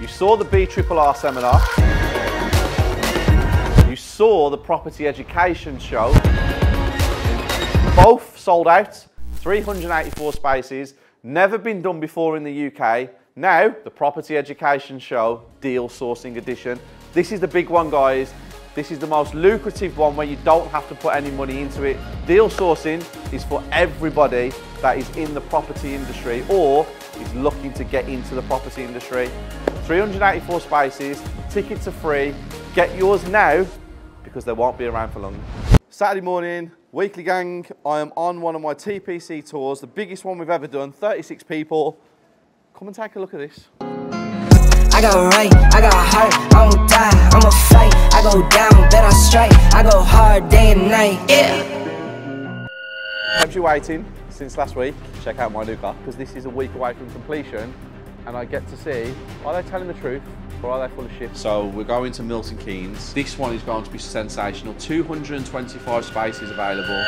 You saw the BRRR seminar. You saw the property education show. Both sold out, 384 spaces, never been done before in the UK. Now, the property education show, deal sourcing edition. This is the big one, guys. This is the most lucrative one where you don't have to put any money into it. Deal sourcing is for everybody that is in the property industry or is looking to get into the property industry. 384 spaces, tickets are free. Get yours now because they won't be around for long. Saturday morning, weekly gang. I am on one of my TPC tours, the biggest one we've ever done, 36 people. Come and take a look at this. I got right, I got heart, I won't die, I'ma fight. I go down, bet I strike, I go hard day and night, yeah. Kept you waiting since last week. Check out my new car because this is a week away from completion and I get to see are they telling the truth or are they full of shit? So we're going to Milton Keynes. This one is going to be sensational. 225 spaces available.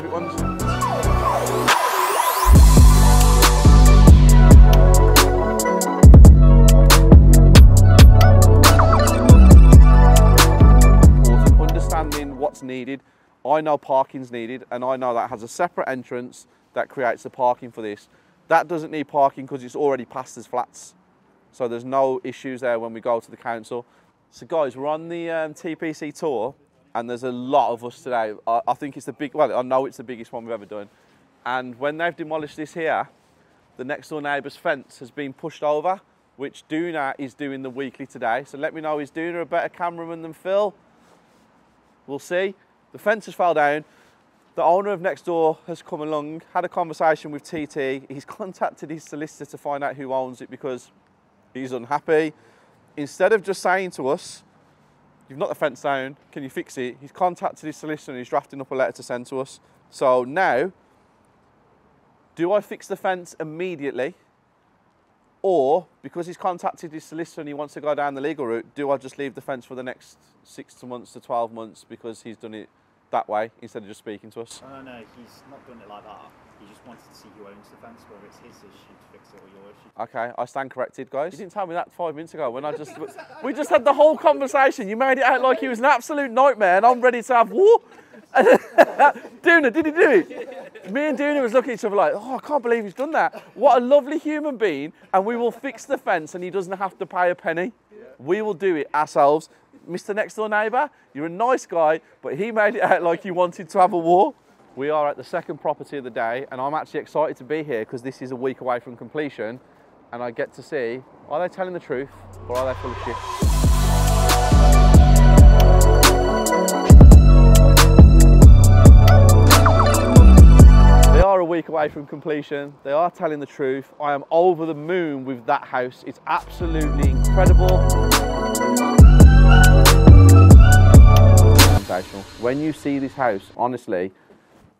Favourite what's needed. I know parking's needed and I know that has a separate entrance that creates the parking for this. That doesn't need parking because it's already passed as flats. So there's no issues there when we go to the council. So guys, we're on the um, TPC tour and there's a lot of us today. I, I think it's the big, well, I know it's the biggest one we've ever done. And when they've demolished this here, the next door neighbour's fence has been pushed over, which Duna is doing the weekly today. So let me know, is Duna a better cameraman than Phil? We'll see. The fence has fell down. The owner of next door has come along, had a conversation with TT. He's contacted his solicitor to find out who owns it because he's unhappy. Instead of just saying to us, you've knocked the fence down, can you fix it? He's contacted his solicitor and he's drafting up a letter to send to us. So now, do I fix the fence immediately? Or, because he's contacted his solicitor and he wants to go down the legal route, do I just leave the fence for the next six months to 12 months because he's done it that way instead of just speaking to us? Oh no, he's not done it like that. He just wanted to see who owns the fence, whether it's his issue to fix it or your issue. Okay, I stand corrected, guys. You didn't tell me that five minutes ago when I just we just had the whole conversation. You made it out like he was an absolute nightmare, and I'm ready to have war. Duna, did he do it? Me and Duna was looking at each other like, oh, I can't believe he's done that. What a lovely human being, and we will fix the fence, and he doesn't have to pay a penny. We will do it ourselves. Mr. Next Door Neighbour, you're a nice guy, but he made it out like he wanted to have a war. We are at the second property of the day, and I'm actually excited to be here because this is a week away from completion, and I get to see are they telling the truth or are they full of shit? They are a week away from completion. They are telling the truth. I am over the moon with that house. It's absolutely incredible. When you see this house, honestly,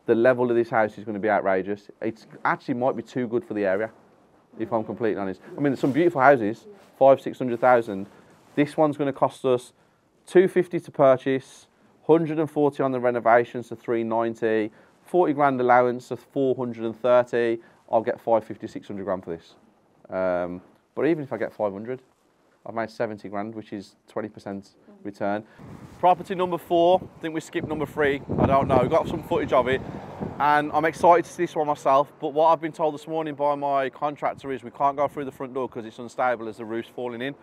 the level of this house is going to be outrageous. It actually might be too good for the area, if I'm completely honest. I mean, there's some beautiful houses, five, six hundred thousand. This one's going to cost us 250 to purchase, 140 on the renovations to 390, 40 grand allowance to 430. I'll get 550, 600 grand for this. Um, but even if I get 500, I've made 70 grand, which is 20% return. Property number four, I think we skipped number three. I don't know. Got some footage of it. And I'm excited to see this one myself. But what I've been told this morning by my contractor is we can't go through the front door because it's unstable as the roof's falling in.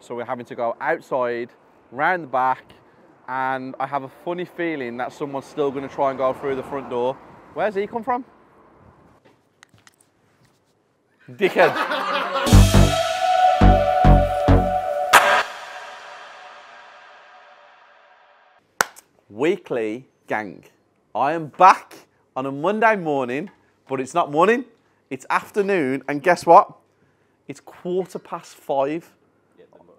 So we're having to go outside, round the back, and I have a funny feeling that someone's still going to try and go through the front door. Where's he come from? Dickhead. Weekly gang. I am back on a Monday morning, but it's not morning, it's afternoon, and guess what? It's quarter past five.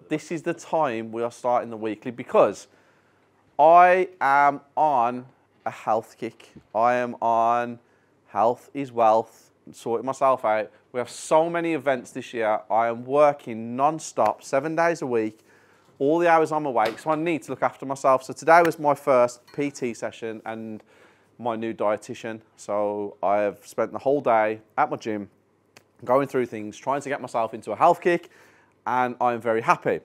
This is the time we are starting the weekly because I am on a health kick. I am on Health is wealth. Sorting myself out. We have so many events this year. I am working non-stop, seven days a week, all the hours I'm awake. So I need to look after myself. So today was my first PT session and my new dietitian. So I have spent the whole day at my gym, going through things, trying to get myself into a health kick, and I'm very happy.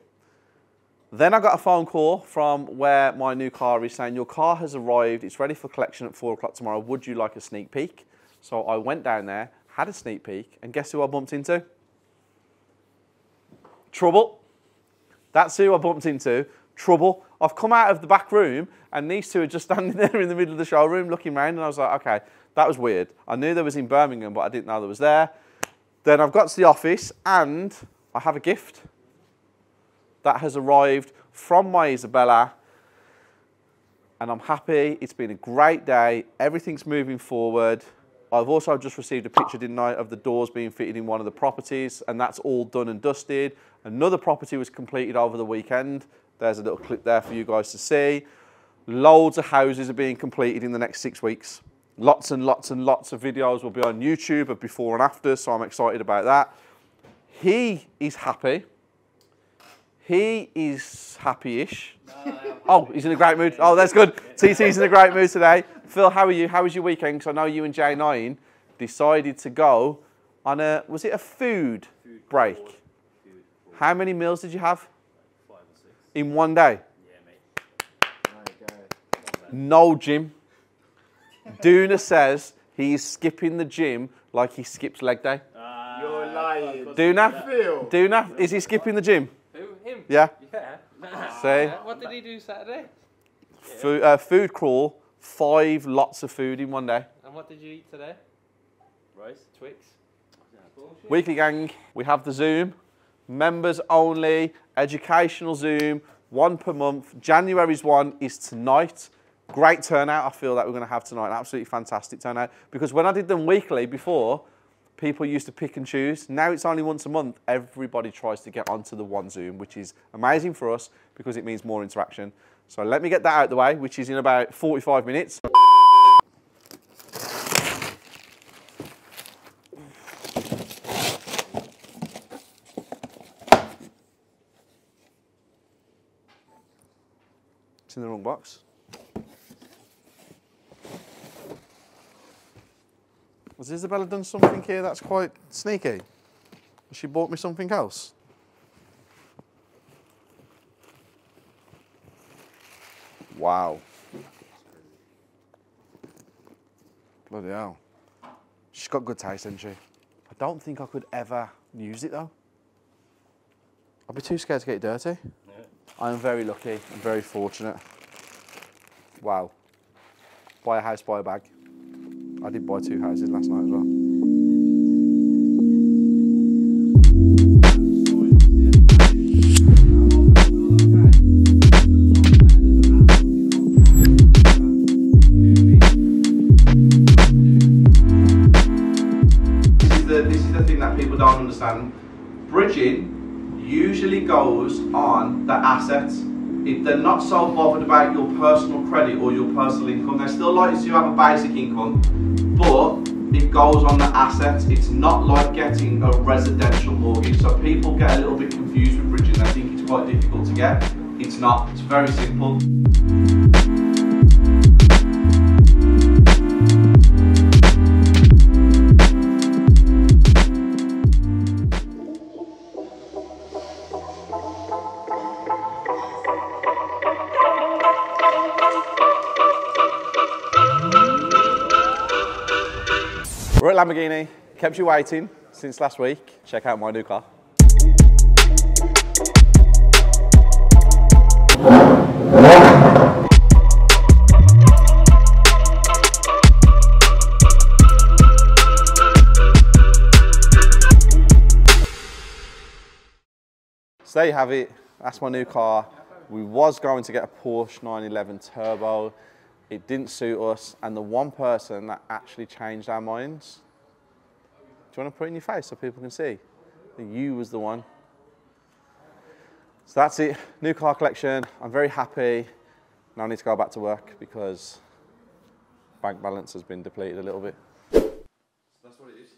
Then I got a phone call from where my new car is saying, Your car has arrived, it's ready for collection at four o'clock tomorrow. Would you like a sneak peek? So I went down there, had a sneak peek, and guess who I bumped into? Trouble. That's who I bumped into. Trouble. I've come out of the back room, and these two are just standing there in the middle of the showroom looking around, and I was like, okay, that was weird. I knew there was in Birmingham, but I didn't know there was there. Then I've got to the office, and I have a gift that has arrived from my Isabella. And I'm happy. It's been a great day. Everything's moving forward. I've also just received a picture, I, of the doors being fitted in one of the properties, and that's all done and dusted. Another property was completed over the weekend. There's a little clip there for you guys to see. Loads of houses are being completed in the next six weeks. Lots and lots and lots of videos will be on YouTube of before and after, so I'm excited about that. He is happy. He is happy-ish. Oh, he's in a great mood. Oh, that's good. TT's in a great mood today. Phil, how are you? How was your weekend? Because I know you and J9 decided to go on a, was it a food, break? How many meals did you have? Five or six. In one day? Yeah, mate. No gym. Duna says he's skipping the gym like he skips leg day. You're lying. Duna? Duna, is he skipping the gym? Him? Yeah. Yeah. See? What did he do Saturday? Food, uh, food crawl, five lots of food in one day. And what did you eat today? Rice. Twix. Weekly gang, we have the Zoom, members only, educational Zoom, one per month. January's one is tonight. Great turnout, I feel that we're going to have tonight. Absolutely fantastic turnout. Because when I did them weekly before, people used to pick and choose. Now it's only once a month. Everybody tries to get onto the one Zoom, which is amazing for us because it means more interaction. So let me get that out of the way, which is in about 45 minutes. It's in the wrong box. Has Isabella done something here that's quite sneaky? Has she bought me something else? Wow. Bloody hell. She's got good taste, hasn't she? I don't think I could ever use it though. I'd be too scared to get it dirty. I'm very lucky. I'm very fortunate. Wow. Buy a house, buy a bag. I did buy two houses last night as well. This is the thing that people don't understand. Bridging usually goes on the assets. If they're not so bothered about your personal credit or your personal income, they still like you to have a basic income, but it goes on the assets. It's not like getting a residential mortgage. So people get a little bit confused with bridging. They think it's quite difficult to get. It's not. It's very simple. Lamborghini. Kept you waiting since last week. Check out my new car. So there you have it. That's my new car. We was going to get a Porsche 911 Turbo. It didn't suit us, and the one person that actually changed our minds. Do you want to put it in your face so people can see? that You was the one. So that's it. New car collection. I'm very happy. Now I need to go back to work because bank balance has been depleted a little bit. That's what it is.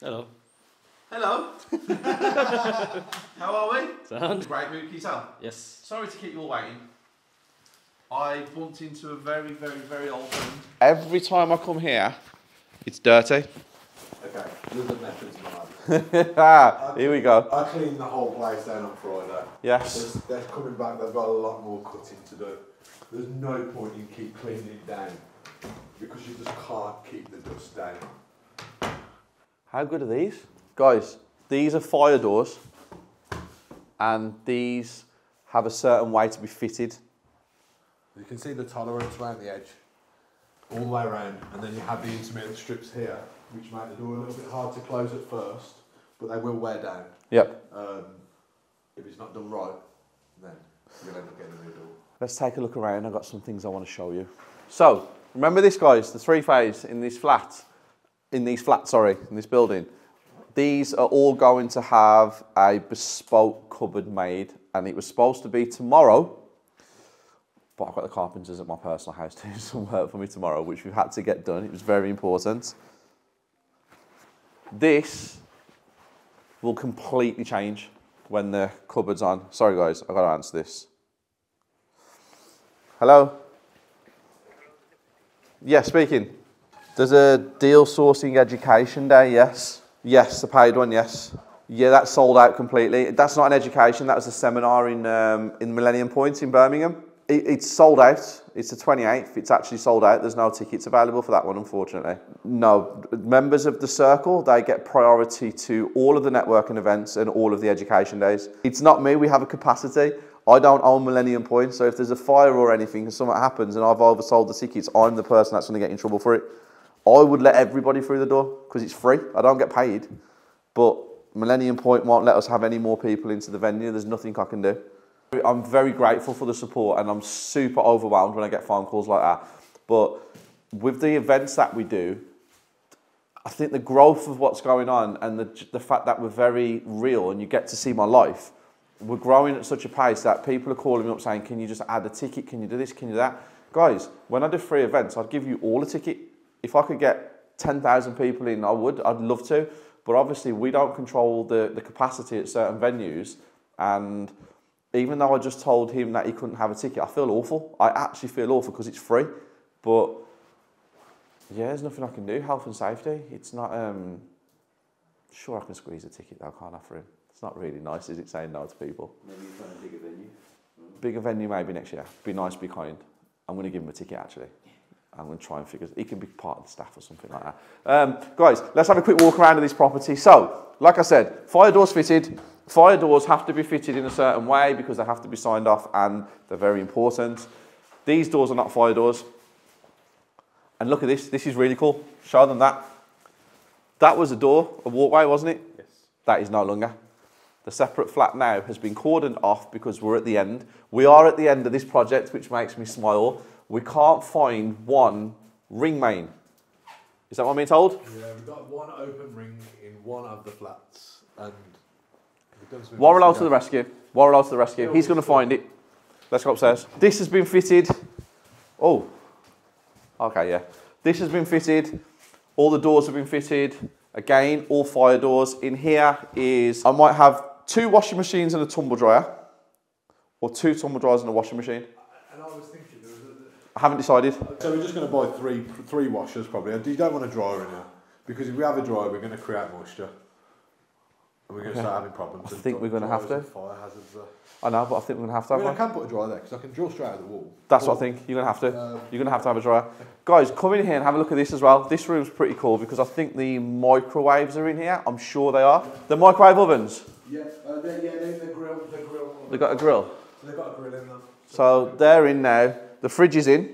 Hello. Hello. How are we? Sound? Great mood, can you tell? Yes. Sorry to keep you all waiting. I bumped into a very, very, very old friend. Every time I come here, it's dirty. Okay, there's a method to that. ah, here we go. I cleaned the whole place down on Friday. Yes. They're, they're coming back, they've got a lot more cutting to do. There's no point in keep cleaning it down because you just can't keep the dust down. How good are these? Guys, these are fire doors and these have a certain way to be fitted. You can see the tolerance around the edge, all the way around, and then you have the intermittent strips here, which make the door a little bit hard to close at first, but they will wear down. Yep. Um, if it's not done right, then you'll end up getting a new door. Let's take a look around. I've got some things I want to show you. So, remember this, guys, the three phase in this flat, in these flats, sorry, in this building. These are all going to have a bespoke cupboard made, and it was supposed to be tomorrow, but I've got the carpenters at my personal house doing some work for me tomorrow, which we've had to get done. It was very important. This will completely change when the cupboard's on. Sorry, guys, I've got to answer this. Hello? Yeah, speaking. There's a deal sourcing education day, yes. Yes, the paid one, yes. Yeah, that's sold out completely. That's not an education, that was a seminar in, um, in Millennium Point in Birmingham. It, it's sold out. It's the 28th. It's actually sold out. There's no tickets available for that one, unfortunately. No, members of the circle, they get priority to all of the networking events and all of the education days. It's not me, we have a capacity. I don't own Millennium Point, so if there's a fire or anything, and something happens and I've oversold the tickets, I'm the person that's going to get in trouble for it. I would let everybody through the door because it's free. I don't get paid. But Millennium Point won't let us have any more people into the venue. There's nothing I can do. I'm very grateful for the support and I'm super overwhelmed when I get phone calls like that. But with the events that we do, I think the growth of what's going on and the, the fact that we're very real and you get to see my life, we're growing at such a pace that people are calling me up saying, Can you just add a ticket? Can you do this? Can you do that? Guys, when I do free events, I'd give you all a ticket. If I could get 10,000 people in, I would. I'd love to. But obviously, we don't control the, the capacity at certain venues. And even though I just told him that he couldn't have a ticket, I feel awful. I actually feel awful because it's free. But yeah, there's nothing I can do. Health and safety. It's not. Um, sure, I can squeeze a ticket though, can't I, for him? It's not really nice, is it, saying no to people? Maybe you find a bigger venue. Bigger venue maybe next year. Be nice, be kind. I'm going to give him a ticket actually. I'm going to try and figure. He can be part of the staff or something like that. Um, guys, let's have a quick walk around of this property. So, like I said, fire doors fitted. Fire doors have to be fitted in a certain way because they have to be signed off and they're very important. These doors are not fire doors. And look at this. This is really cool. Show them that. That was a door, a walkway, wasn't it? Yes. That is no longer. The separate flat now has been cordoned off because we're at the end. We are at the end of this project, which makes me smile. We can't find one ring main. Is that what I'm being told? Yeah, we've got one open ring in one of the flats, and we've done some Warrell to the investigation. rescue. Warrell to the rescue. He's going to find it. Let's go upstairs. This has been fitted. Oh, okay, yeah. This has been fitted. All the doors have been fitted. Again, all fire doors. In here is, I might have two washing machines and a tumble dryer, or two tumble dryers and a washing machine. And I was thinking, there was a, I haven't decided. So we're just going to buy three three washers probably. You don't want a dryer in here because if we have a dryer, we're going to create moisture, and we're going to start having problems. I think we're gonna have to. Fire hazards. Are. I know, but I think we're going to have to I have mean, I one. can put a dryer there because I can draw straight out of the wall. That's what I think. You're going to have to. Um, You're going to have to have a dryer. Guys, come in here and have a look at this as well. This room's pretty cool because I think the microwaves are in here. I'm sure they are. The microwave ovens. Yeah, uh, they, yeah, they, the grill, the grill. They've got a grill. So they've got a grill in them. So they're in now. The fridge is in.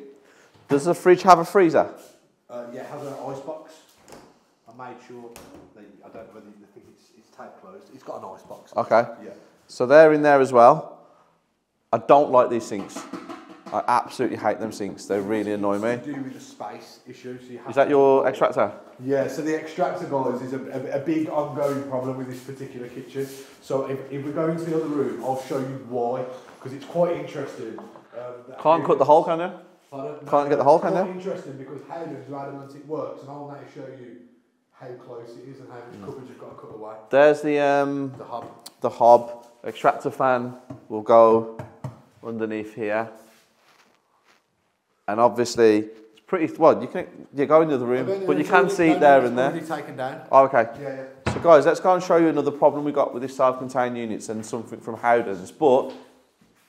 Does the fridge have a freezer? Uh, yeah, it has an ice box. I made sure. They, I don't know whether you think it's, it's It's got an ice box. Okay. Yeah. So they're in there as well. I don't like these sinks. I absolutely hate them sinks. They really annoy me. To do with the space issue. So you have Is that your extractor? Yeah, so the extractor guys is a, a, a big ongoing problem with this particular kitchen. So if, if we go into the other room, I'll show you why, because it's quite interesting. Um, Can't cut the hole, can you? Can't get the hole, can Quite interesting because Howden's are adamant it works, and I'll now show you how close it is and how Mm. much coverage you've got to cut away. There's the um, The hub. the hob extractor fan will go underneath here, and obviously it's pretty well. You can you go in the other room, but you can see it there and there. Taken down. Oh, okay. Yeah, yeah. So guys, let's go and show you another problem we got with this self-contained units and something from Howden's, but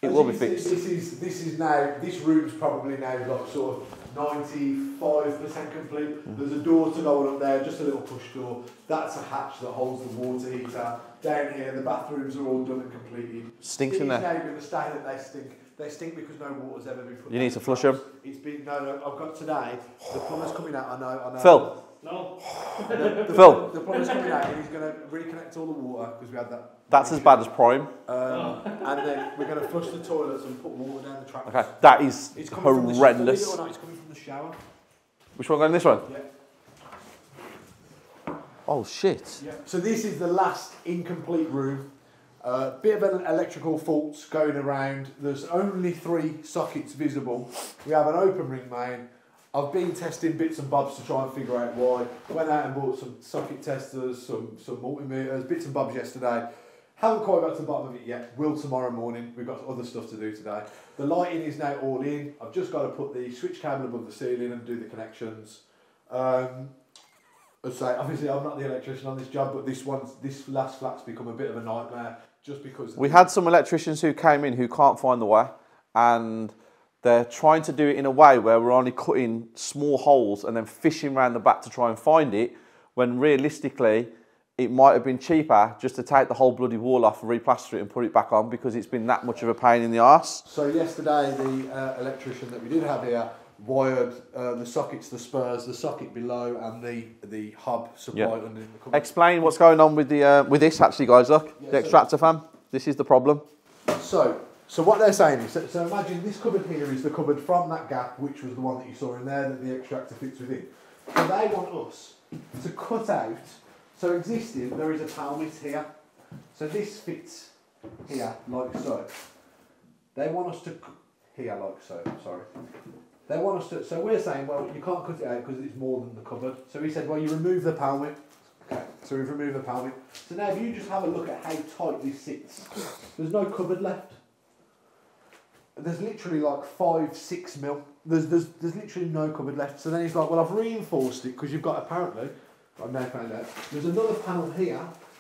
it As will be fixed. This is this is now this room's probably now got sort of ninety five percent complete. Mm. There's a door to go on up there, just a little push door. That's a hatch that holds the water heater. Down here, the bathrooms are all done and completed. Stinks in there. now going to stay that they stink. They stink because no water's ever been put. You down need to flush them. It's been no, no. I've got today. The plumber's coming out. I know. I know. Phil, No. The, the, Phil. The plumber's coming out and he's going to reconnect all the water because we had that. That's as bad as Prime. Um, and then we're going to flush the toilets and put water down the trap. Okay, that is It's coming from the sh- horrendous. believe it or not, it's coming from the shower. Which one going this one? Yeah. Oh shit! Yeah. So this is the last incomplete room. Uh, bit of an electrical faults going around. There's only three sockets visible. We have an open ring main. I've been testing bits and bobs to try and figure out why. Went out and bought some socket testers, some some multimeters, bits and bobs yesterday. Haven't quite got to the bottom of it yet. Will tomorrow morning. We've got other stuff to do today. The lighting is now all in. I've just got to put the switch cable above the ceiling and do the connections. Um, I'd say obviously I'm not the electrician on this job, but this one's this last flat's become a bit of a nightmare just because We had some electricians who came in who can't find the way, and they're trying to do it in a way where we're only cutting small holes and then fishing around the back to try and find it. When realistically, it might have been cheaper just to take the whole bloody wall off, replaster it, and put it back on because it's been that much of a pain in the arse. So yesterday, the uh, electrician that we did have here wired uh, the sockets, the spurs, the socket below, and the the hub supply Yeah. underneath the cupboard. Explain what's going on with the uh, with this actually, guys. Look, Yeah, the so- extractor fan. This is the problem. So, so what they're saying is, so, so imagine this cupboard here is the cupboard from that gap, which was the one that you saw in there that the extractor fits within. So they want us to cut out. So existing, there is a pelmet here. So this fits here like so. They want us to here like so. Sorry. They want us to. So we're saying, well, you can't cut it out because it's more than the cupboard. So he said, well, you remove the pelmet. Okay. So we've removed the pelmet. So now, if you just have a look at how tight this sits, there's no cupboard left. There's literally like five, six mil. There's, there's, there's literally no cupboard left. So then he's like, well, I've reinforced it because you've got apparently, I've now found out, there's another panel here.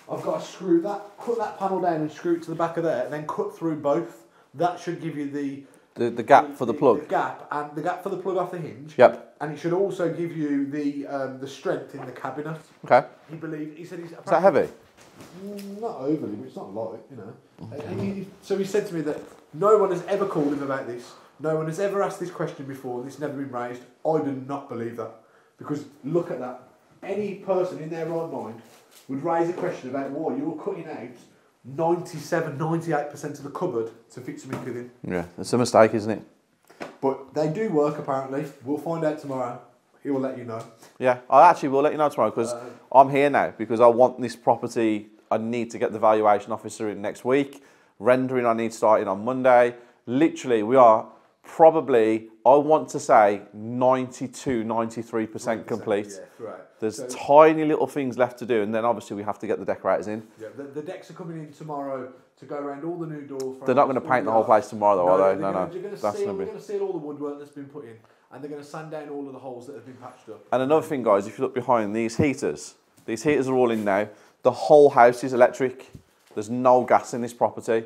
I've got to screw that, cut that panel down and screw it to the back of there, and then cut through both. That should give you the The, the gap for the plug. gap and the gap for the plug off the hinge. Yep. And it should also give you the um, the strength in the cabinet. Okay. He believed. He said he's. Is that heavy? Mm, Not overly, but it's not light, you know. And he, so he said to me that no one has ever called him about this. No one has ever asked this question before. It's never been raised. I do not believe that because look at that. Any person in their right mind would raise a question about why you're cutting out 97, 98% of the cupboard to fit something within. Yeah, it's a mistake, isn't it? But they do work apparently. We'll find out tomorrow. He will let you know. Yeah, I actually will let you know tomorrow because Uh, I'm here now because I want this property. I need to get the valuation officer in next week. Rendering, I need starting on Monday. Literally, we are probably, I want to say, 92, 93% complete. Yeah, right. There's So- tiny little things left to do, and then obviously we have to get the decorators in. Yeah, the, the decks are coming in tomorrow to go around all the new door frames. They're not going to paint the whole place tomorrow, though, are they? No, gonna- no. You're going to That's seal, going to we're be. going to seal all the woodwork that's been put in, and they're going to sand down all of the holes that have been patched up. And another thing, guys, if you look behind these heaters, these heaters are all in now. The whole house is electric. There's no gas in this property.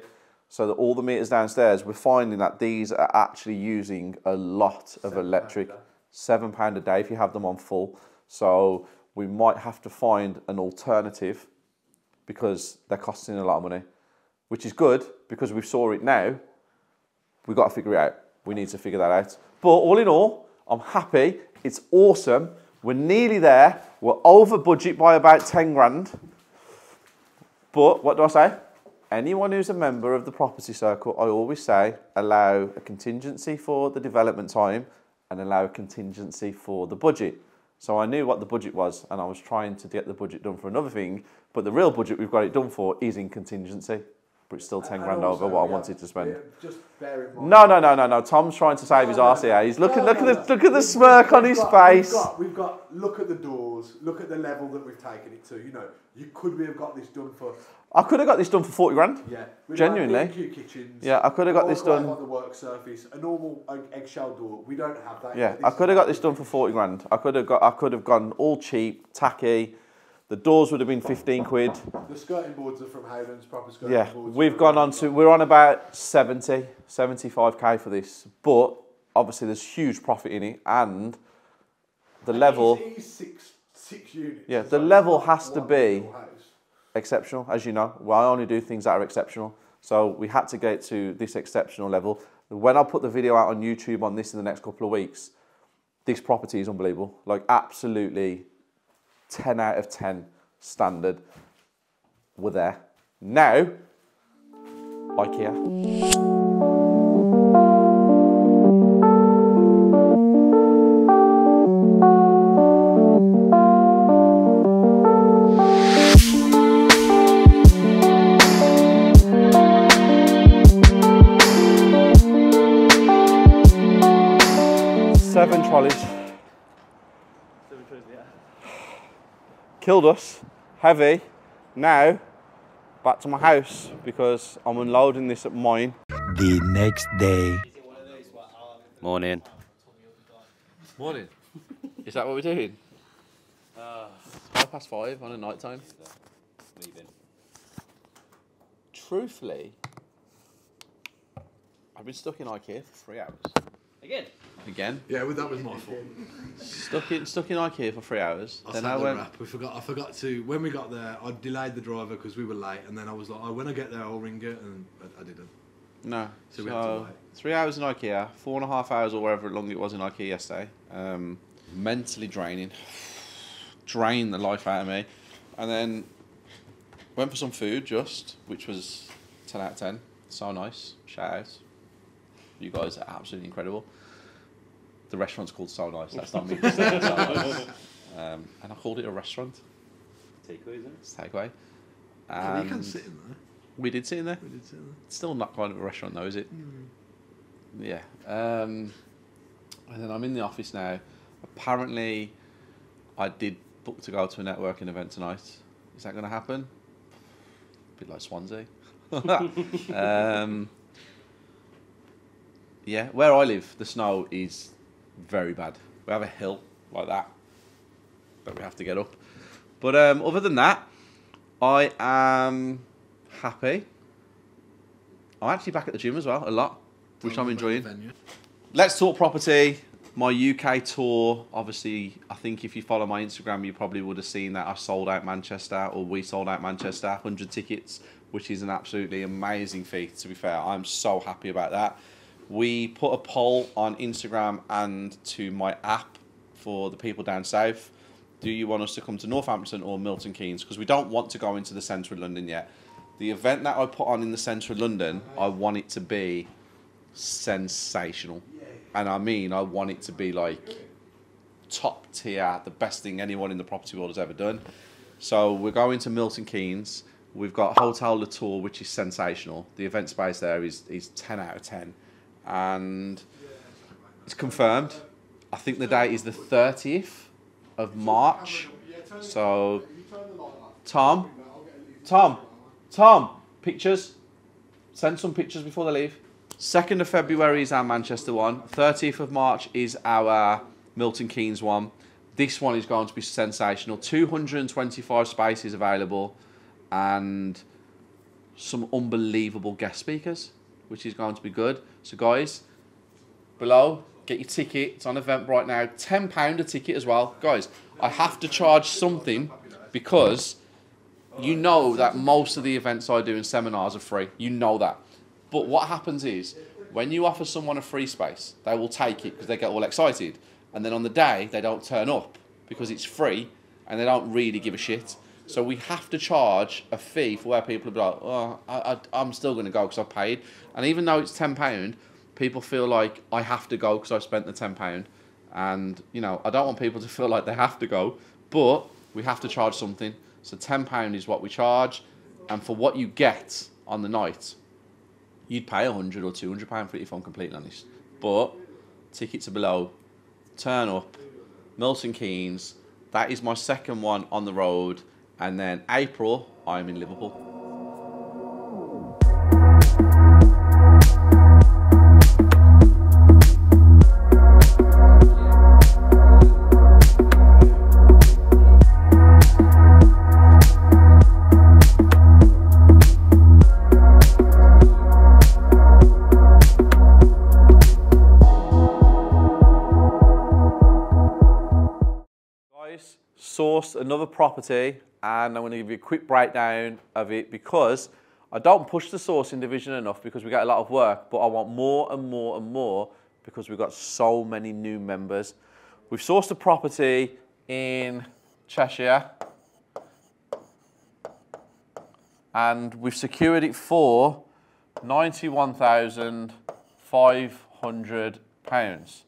So that all the meters downstairs, we're finding that these are actually using a lot of Seven electric. Seven pound a day if you have them on full. So we might have to find an alternative because they're costing a lot of money, which is good because we saw it now. We've got to figure it out. We need to figure that out. But all in all, I'm happy. It's awesome. We're nearly there. We're over budget by about 10 grand. But what do I say? Anyone who's a member of the property circle, I always say allow a contingency for the development time and allow a contingency for the budget. So I knew what the budget was and I was trying to get the budget done for another thing, but the real budget we've got it done for is in contingency. But it's still 10 And grand also, over what I wanted to spend. yeah, just bear in. No, no, no, no, no. Tom's trying to save his No, no, arse here. He's looking, no, look no, at no. the, look at the smirk on his got- face. We've got, we've got, look at the doors, look at the level that we've taken it to. You know, you could we have got this done for, I could have got this done for 40 grand. yeah. we'd Genuinely? Like kitchens. Yeah, I could have got this done- on the work surface. A normal eggshell door. We don't have that. Yeah. I could have got this done for 40 grand. I could have got, I could have gone all cheap, tacky. The doors would have been 15 quid. The skirting boards are from Hayden's proper skirting Yeah, boards. we've gone on to, we're on about 70, 75k for this. But obviously there's huge profit in it and the And level, six, six units. Yeah, It's the like level has to be- exceptional, as you know. Well, I only do things that are exceptional. So we had to get to this exceptional level. When I put the video out on YouTube on this in the next couple of weeks, this property is unbelievable. Like absolutely 10 out of 10 standard. We're there. Now, IKEA. Seven trolleys. Killed us. Heavy. Now, back to my house because I'm unloading this at mine. the next day. Morning. Morning. Is that what we're doing? Uh, five past five on a night time. Leaving. Truthfully, I've been stuck in IKEA for three hours. Again. Again, Yeah, well, that was my fault. stuck in stuck in IKEA for three hours. I then I went. wrap. We forgot. I forgot to when we got there. I delayed the driver because we were late, and then I was like, oh, when I get there, I'll ring it, and I, I didn't. No. So So, we had to wait. three hours in IKEA, four and a half hours or wherever long it was in IKEA yesterday. Um, mentally draining, drained the life out of me, and then went for some food just, which was ten out of ten. So nice. Shout out. You guys are absolutely incredible. The restaurant's called So Nice. That's not me. just saying So Nice. Um, and I called it a restaurant. Takeaway, isn't it? It's takeaway. Oh, you can sit in there. we did sit in there. We did sit in there. Still not kind of a restaurant though, is it? Yeah. Um, and then I'm in the office now. Apparently, I did book to go to a networking event tonight. Is that going to happen? A bit like Swansea. um, yeah, where I live, the snow is very bad. We have a hill like that that we have to get up. But um, other than that, I am happy. I'm actually back at the gym as well, a lot, which I'm them about the enjoying. Let's talk property. My UK tour, obviously, I think if you follow my Instagram, you probably would have seen that I sold out Manchester, or we sold out Manchester, 100 tickets, which is an absolutely amazing feat, to be fair. I'm so happy about that. We put a poll on Instagram and to my app for the people down south. Do you want us to come to Northampton or Milton Keynes? Because we don't want to go into the centre of London yet. The event that I put on in the centre of London, I want it to be sensational. And I mean, I want it to be like top tier, the best thing anyone in the property world has ever done. So we're going to Milton Keynes. We've got Hotel La Tour, which is sensational. The event space there is, is 10 out of 10. And it's confirmed. I think the date is the 30th of March. So, Tom, Tom, Tom, pictures. Send some pictures before they leave. 2nd of February is our Manchester one. 30th of March is our Milton Keynes one. This one is going to be sensational. 225 spaces available and some unbelievable guest speakers, which is going to be good. So, guys, below, get your ticket. It's on right now. £10 a ticket as well. Guys, I have to charge something because you know that most of the events I do in seminars are free. You know that. But what happens is when you offer someone a free space, they will take it because they get all excited. And then on the day, they don't turn up because it's free and they don't really give a shit. So we have to charge a fee for where people are like, oh, I, I, I'm still going to go because I've paid. And even though it's £10, people feel like I have to go because I've spent the £10. And, you know, I don't want people to feel like they have to go, but we have to charge something. So £10 is what we charge. And for what you get on the night, you'd pay 100 or 200 pound for it if I'm completely honest. But tickets are below. Turn up, Milton Keynes. That is my second one on the road, and then April I'm in Liverpool. Sourced another property and I'm going to give you a quick breakdown of it because I don't push the sourcing division enough because we get a lot of work, but I want more and more and more because we've got so many new members. We've sourced a property in Cheshire and we've secured it for £91,500.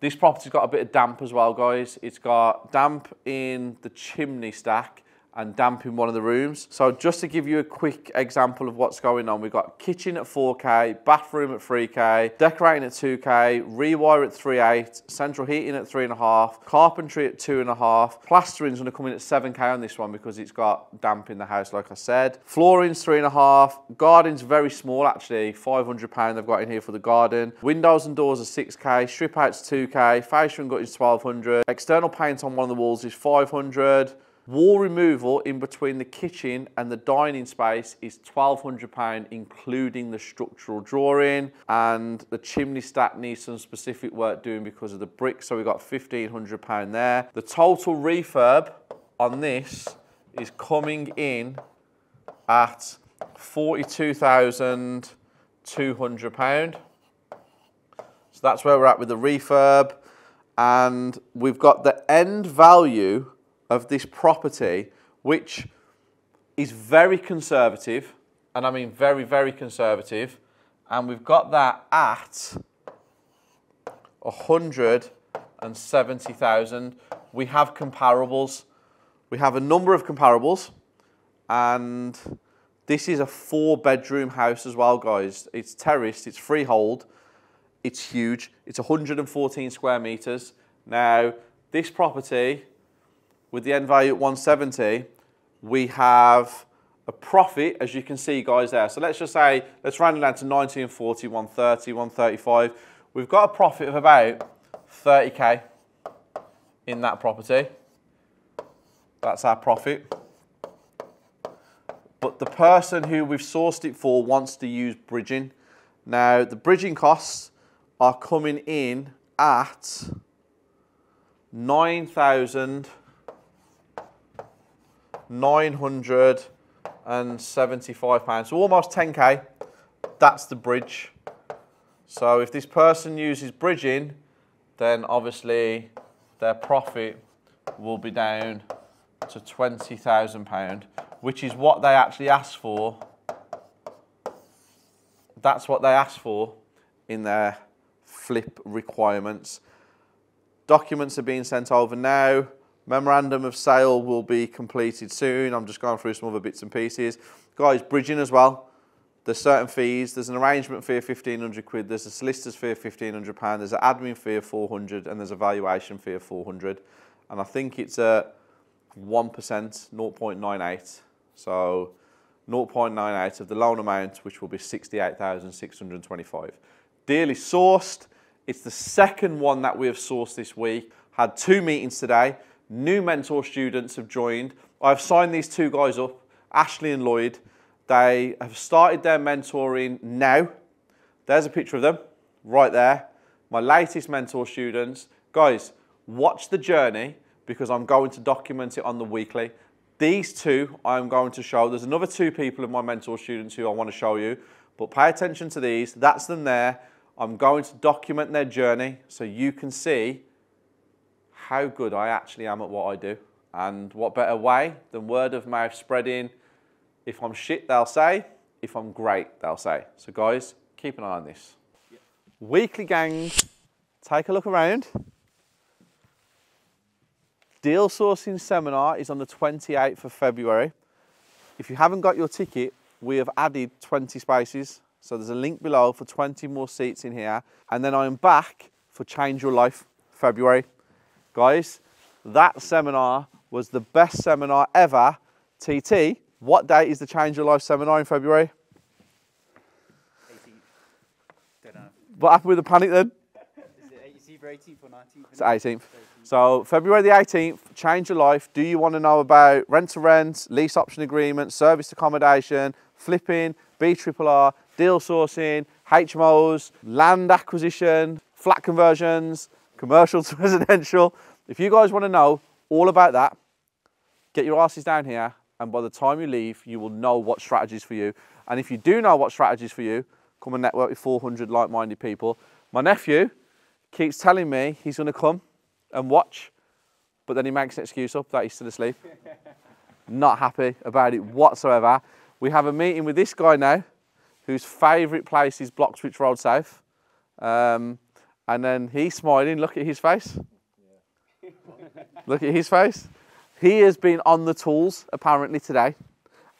This property's got a bit of damp as well, guys. It's got damp in the chimney stack and damp in one of the rooms. So just to give you a quick example of what's going on, we've got kitchen at 4K, bathroom at 3K, decorating at 2K, rewire at 3.8, central heating at 3.5, carpentry at 2.5, plastering's gonna come in at 7K on this one because it's got damp in the house, like I said. Flooring's 3.5, garden's very small actually, 500 pound they've got in here for the garden. Windows and doors are 6K, strip out's 2K, fascia and gut is 1200, external paint on one of the walls is 500, Wall removal in between the kitchen and the dining space is £1,200, including the structural drawing. And the chimney stack needs some specific work doing because of the brick, so we've got £1,500 there. The total refurb on this is coming in at £42,200. So that's where we're at with the refurb. And we've got the end value of this property, which is very conservative, and I mean very, very conservative, and we've got that at 170,000. We have comparables. We have a number of comparables, and this is a four bedroom house as well, guys. It's terraced, it's freehold, it's huge. It's 114 square meters. Now, this property with the end value at 170, we have a profit, as you can see, guys, there. So let's just say, let's round it down to 90 and 40, 130, 135. We've got a profit of about 30k in that property. That's our profit. But the person who we've sourced it for wants to use bridging. Now, the bridging costs are coming in at 9,000. 975 pounds, so almost 10k. That's the bridge. So if this person uses bridging, then obviously their profit will be down to 20,000 pound, which is what they actually asked for. That's what they asked for in their flip requirements. Documents are being sent over now. Memorandum of sale will be completed soon. I'm just going through some other bits and pieces. Guys, bridging as well. There's certain fees. There's an arrangement fee of 1500 quid. There's a solicitor's fee of 1500 pound. There's an admin fee of 400 and there's a valuation fee of 400. And I think it's a 1%, 0.98. So 0.98 of the loan amount, which will be 68,625. Dearly sourced. It's the second one that we have sourced this week. Had two meetings today. New mentor students have joined. I've signed these two guys up, Ashley and Lloyd. They have started their mentoring now. There's a picture of them right there. My latest mentor students. Guys, watch the journey because I'm going to document it on the weekly. These two I'm going to show. There's another two people of my mentor students who I want to show you, but pay attention to these. That's them there. I'm going to document their journey so you can see how good I actually am at what I do. And what better way than word of mouth spreading? If I'm shit, they'll say. If I'm great, they'll say. So, guys, keep an eye on this. Weekly gangs, take a look around. Deal sourcing seminar is on the 28th of February. If you haven't got your ticket, we have added 20 spaces. So there's a link below for 20 more seats in here. And then I am back for Change Your Life February. Guys, that seminar was the best seminar ever. TT, what date is the Change Your Life seminar in February? 18th. Don't know. What happened with the panic then? Is it eight- it's 18th or 19th? It's the 18th. So February the 18th, change your life. Do you want to know about rent to rent, lease option agreement, service accommodation, flipping, B triple R, deal sourcing, HMOs, land acquisition, flat conversions, commercial to residential? If you guys want to know all about that, get your asses down here and by the time you leave, you will know what strategies for you. And if you do know what strategies for you, come and network with 400 like-minded people. My nephew keeps telling me he's going to come and watch, but then he makes an excuse up that he's still asleep. Not happy about it whatsoever. We have a meeting with this guy now, whose favourite place is Bloxwich Road South. Um, and then he's smiling. Look at his face. Look at his face. He has been on the tools apparently today.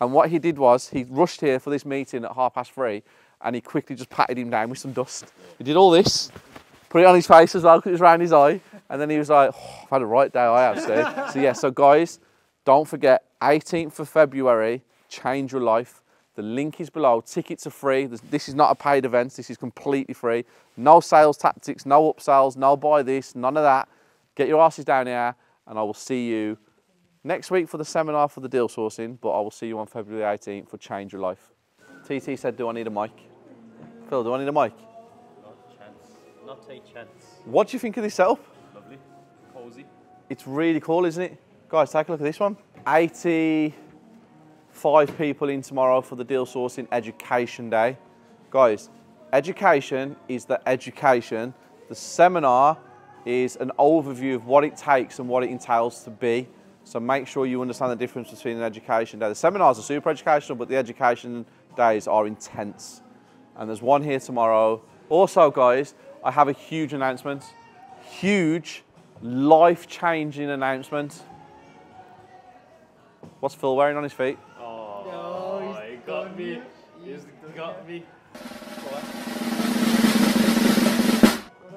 And what he did was he rushed here for this meeting at half past three and he quickly just patted him down with some dust. He did all this, put it on his face as well because it was around his eye. And then he was like, oh, I've had a right day, I have, Steve. so, yeah, so guys, don't forget, 18th of February, change your life. The link is below. Tickets are free. This- is not a paid event. This is completely free. No sales tactics, no upsells, no buy this, none of that. Get your asses down here, and I will see you next week for the seminar for the deal sourcing. But I will see you on February 18th for Change Your Life. TT said, "Do I need a mic?" Phil, do I need a mic? Not a chance. Not a chance. What do you think of this setup? Lovely. Cozy. It's really cool, isn't it? Guys, take a look at this one. 85 people in tomorrow for the deal sourcing education day. Guys, education is the education. The seminar is an overview of what it takes and what it entails to be. So make sure you understand the difference between an education day. The seminars are super educational, but the education days are intense. And there's one here tomorrow. Also, guys, I have a huge announcement. Huge, life changing announcement. What's Phil wearing on his feet? He got me. He's got me.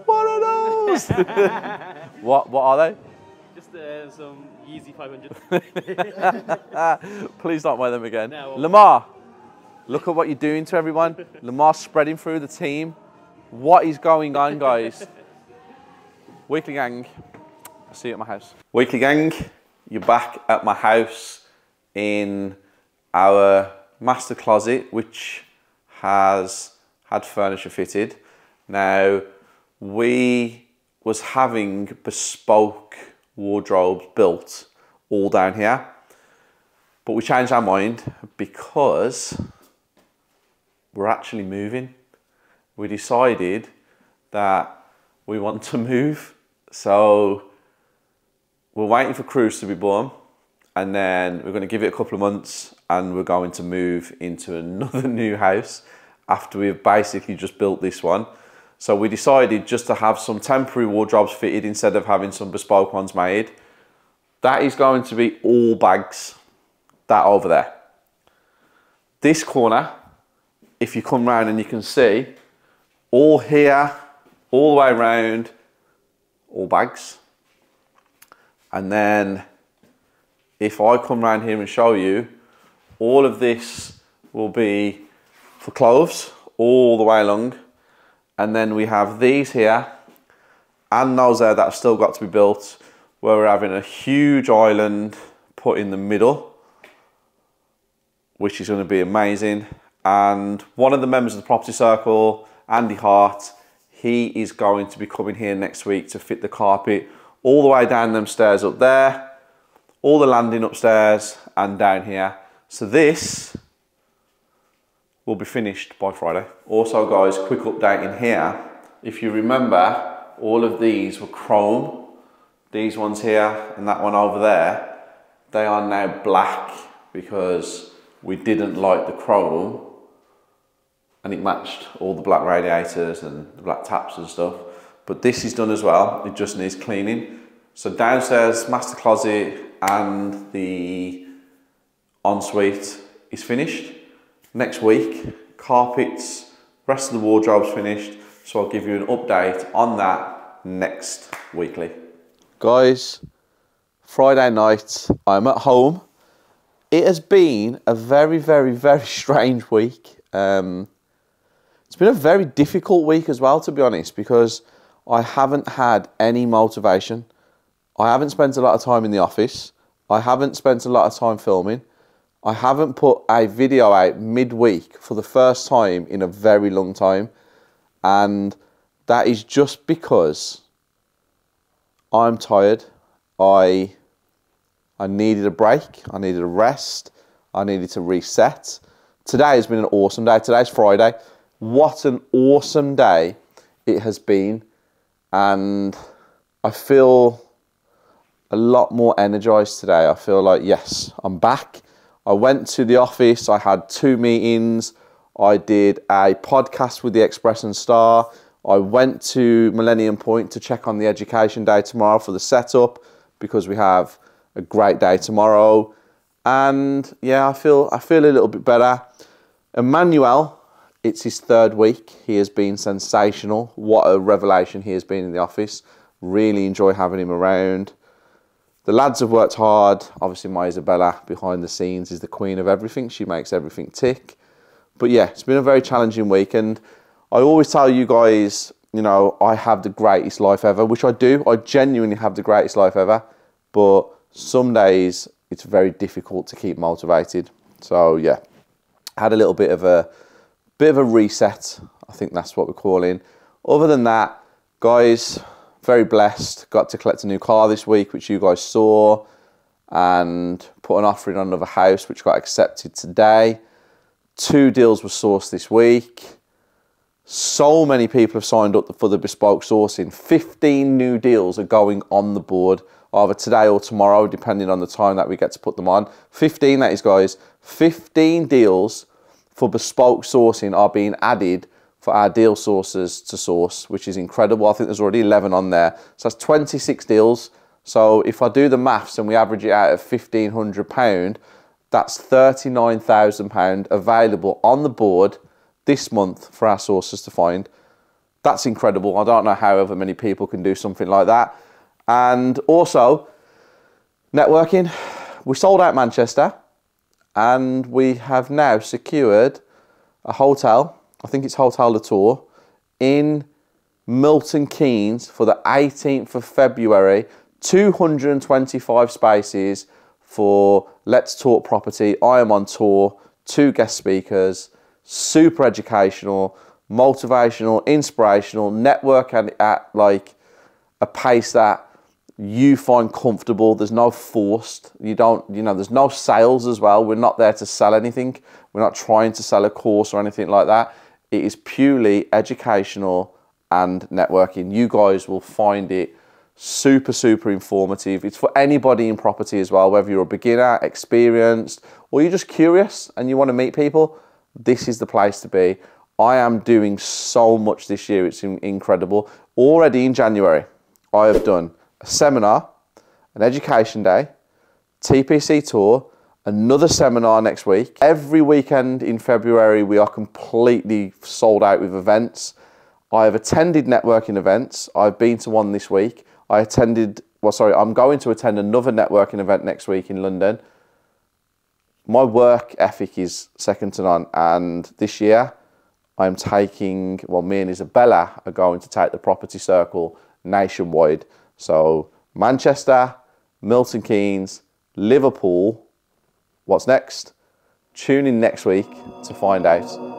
What are those? what, what are they? Just uh, some Yeezy 500. Please don't wear them again. No. Lamar, look at what you're doing to everyone. Lamar spreading through the team. What is going on, guys? Weekly Gang, I'll see you at my house. Weekly Gang, you're back at my house in our master closet, which has had furniture fitted. Now, we was having bespoke wardrobes built all down here. But we changed our mind because we're actually moving. We decided that we want to move. So we're waiting for Cruise to be born. And then we're going to give it a couple of months and we're going to move into another new house after we've basically just built this one. So we decided just to have some temporary wardrobes fitted instead of having some bespoke ones made. That is going to be all bags, that over there. This corner, if you come round and you can see, all here, all the way around, all bags. And then if I come round here and show you, all of this will be for clothes all the way along. And then we have these here and those there that have still got to be built where we're having a huge island put in the middle which is going to be amazing and one of the members of the property circle Andy Hart he is going to be coming here next week to fit the carpet all the way down them stairs up there all the landing upstairs and down here so this will be finished by Friday. Also guys, quick update in here. If you remember, all of these were chrome. These ones here and that one over there, they are now black because we didn't like the chrome and it matched all the black radiators and the black taps and stuff. But this is done as well, it just needs cleaning. So downstairs, master closet and the ensuite is finished. next week. Carpets, rest of the wardrobe's finished. So I'll give you an update on that next weekly. Guys, Friday night, I'm at home. It has been a very, very, very strange week. Um, it's been a very difficult week as well, to be honest, because I haven't had any motivation. I haven't spent a lot of time in the office. I haven't spent a lot of time filming. I haven't put a video out midweek for the first time in a very long time. And that is just because I'm tired. I I needed a break. I needed a rest. I needed to reset. Today has been an awesome day. Today's Friday. What an awesome day it has been. And I feel a lot more energized today. I feel like, yes, I'm back. I went to the office. I had two meetings. I did a podcast with the Express and Star. I went to Millennium Point to check on the education day tomorrow for the setup because we have a great day tomorrow. And yeah, I feel I feel a little bit better. Emmanuel, it's his third week. He has been sensational. What a revelation he has been in the office. Really enjoy having him around. The lads have worked hard. Obviously, my Isabella behind the scenes is the queen of everything. She makes everything tick. But yeah, it's been a very challenging week. And I always tell you guys, you know, I have the greatest life ever, which I do. I genuinely have the greatest life ever. But some days it's very difficult to keep motivated. So yeah, had a little bit of a bit of a reset. I think that's what we're calling. Other than that, guys, very blessed. Got to collect a new car this week, which you guys saw, and put an offer in on another house, which got accepted today. Two deals were sourced this week. So many people have signed up for the bespoke sourcing. 15 new deals are going on the board either today or tomorrow, depending on the time that we get to put them on. 15, that is, guys. 15 deals for bespoke sourcing are being added for our deal sources to source, which is incredible. I think there's already 11 on there. So that's 26 deals. So if I do the maths and we average it out at £1,500, that's £39,000 available on the board this month for our sources to find. That's incredible. I don't know however many people can do something like that. And also, networking. We sold out Manchester and we have now secured a hotel, I think it's Hotel La Tour, in Milton Keynes for the 18th of February. 225 spaces for Let's Talk Property. I am on tour, two guest speakers, super educational, motivational, inspirational, network and at like a pace that you find comfortable. There's no forced. You don't, you know, there's no sales as well. We're not there to sell anything. We're not trying to sell a course or anything like that. It is purely educational and networking. You guys will find it super, super informative. It's for anybody in property as well, whether you're a beginner, experienced, or you're just curious and you want to meet people. This is the place to be. I am doing so much this year. It's incredible. Already in January, I have done a seminar, an education day, TPC tour, another seminar next week. Every weekend in February, we are completely sold out with events. I have attended networking events. I've been to one this week. I attended, well, sorry, I'm going to attend another networking event next week in London. My work ethic is second to none. And this year, I'm taking, well, me and Isabella are going to take the property circle nationwide. So Manchester, Milton Keynes, Liverpool. What's next? Tune in next week to find out.